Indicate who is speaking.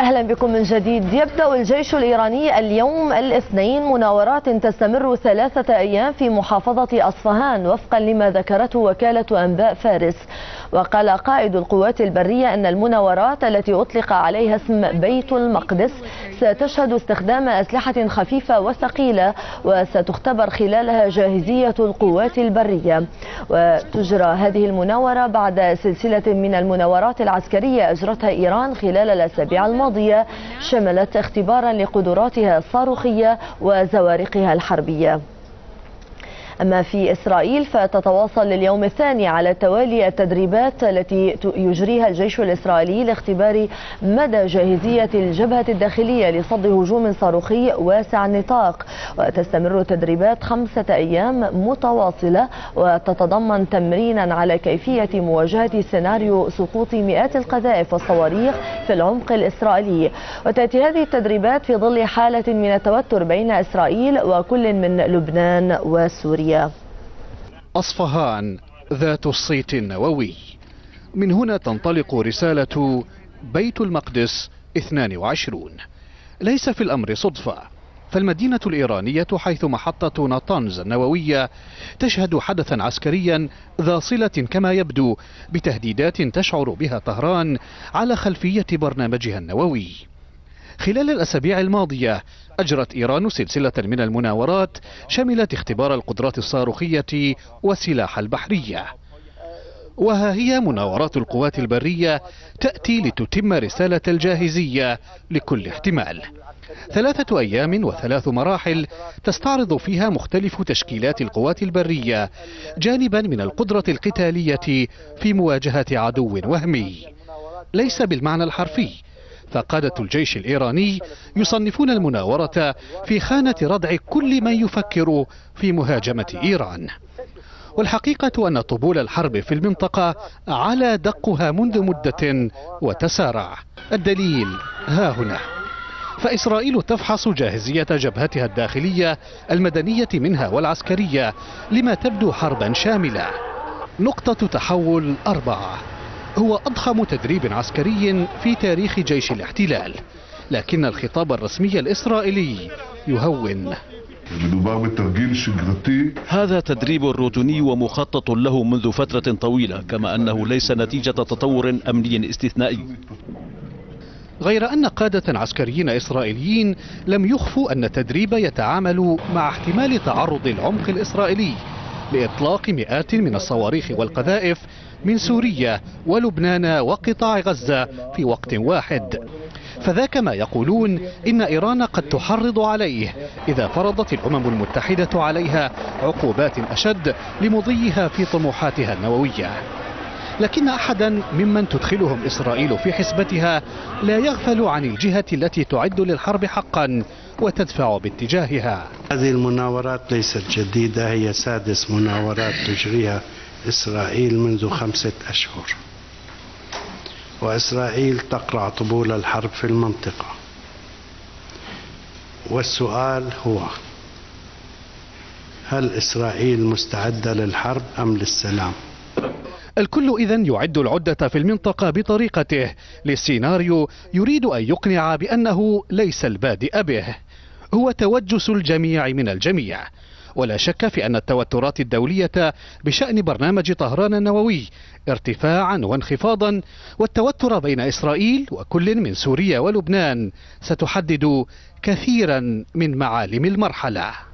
Speaker 1: أهلا بكم من جديد. يبدأ الجيش الإيراني اليوم الاثنين مناورات تستمر ثلاثة أيام في محافظة أصفهان وفقا لما ذكرته وكالة أنباء فارس. وقال قائد القوات البرية أن المناورات التي أطلق عليها اسم بيت المقدس ستشهد استخدام أسلحة خفيفة وثقيلة وستختبر خلالها جاهزية القوات البرية. وتجرى هذه المناورة بعد سلسلة من المناورات العسكرية أجرتها إيران خلال الأسابيع الماضية. شملت اختبارا لقدراتها الصاروخية وزوارقها الحربية. أما في إسرائيل فتتواصل لليوم الثاني على التوالي التدريبات التي يجريها الجيش الإسرائيلي لاختبار مدى جاهزية الجبهة الداخلية لصد هجوم صاروخي واسع النطاق وتستمر التدريبات خمسة أيام متواصلة وتتضمن تمرينا على كيفية مواجهة سيناريو سقوط مئات القذائف والصواريخ في العمق الإسرائيلي. وتأتي هذه التدريبات في ظل حالة من التوتر بين إسرائيل وكل من لبنان وسوريا.
Speaker 2: أصفهان ذات الصيت النووي. من هنا تنطلق رسالة بيت المقدس 22 ليس في الأمر صدفة. فالمدينة الإيرانية حيث محطة ناطنز النووية تشهد حدثا عسكريا ذا صلة كما يبدو بتهديدات تشعر بها طهران على خلفية برنامجها النووي. خلال الأسابيع الماضية أجرت إيران سلسلة من المناورات شملت اختبار القدرات الصاروخية والسلاح البحرية. وها هي مناورات القوات البرية تأتي لتتم رسالة الجاهزية لكل احتمال. ثلاثة أيام وثلاث مراحل تستعرض فيها مختلف تشكيلات القوات البرية جانبا من القدرة القتالية في مواجهة عدو وهمي. ليس بالمعنى الحرفي فقادة الجيش الإيراني يصنفون المناورة في خانة ردع كل من يفكر في مهاجمة إيران. والحقيقة أن طبول الحرب في المنطقة على دقها منذ مدة وتسارع. الدليل ها هنا. فإسرائيل تفحص جاهزية جبهتها الداخلية المدنية منها والعسكرية لما تبدو حربا شاملة. نقطة تحول أربعة. هو أضخم تدريب عسكري في تاريخ جيش الاحتلال لكن الخطاب الرسمي الإسرائيلي يهون.
Speaker 3: هذا تدريب روتيني ومخطط له منذ فترة طويلة كما أنه ليس نتيجة تطور أمني استثنائي.
Speaker 2: غير أن قادة عسكريين إسرائيليين لم يخفوا أن التدريب يتعامل مع احتمال تعرض العمق الإسرائيلي لإطلاق مئات من الصواريخ والقذائف من سوريا ولبنان وقطاع غزة في وقت واحد. فذاك ما يقولون إن إيران قد تحرض عليه إذا فرضت الأمم المتحدة عليها عقوبات أشد لمضيها في طموحاتها النووية. لكن أحدا ممن تدخلهم إسرائيل في حسبتها لا يغفل عن الجهة التي تعد للحرب حقا وتدفع باتجاهها.
Speaker 4: هذه المناورات ليست جديدة هي سادس مناورات تجريها إسرائيل منذ خمسة أشهر. وإسرائيل تقرع طبول الحرب في المنطقة. والسؤال هو هل إسرائيل مستعدة للحرب أم للسلام؟
Speaker 2: الكل إذا يعد العدة في المنطقة بطريقته. للسيناريو يريد أن يقنع بأنه ليس البادئ به. هو توجس الجميع من الجميع. ولا شك في أن التوترات الدولية بشأن برنامج طهران النووي ارتفاعا وانخفاضا والتوتر بين إسرائيل وكل من سوريا ولبنان ستحدد كثيرا من معالم المرحلة.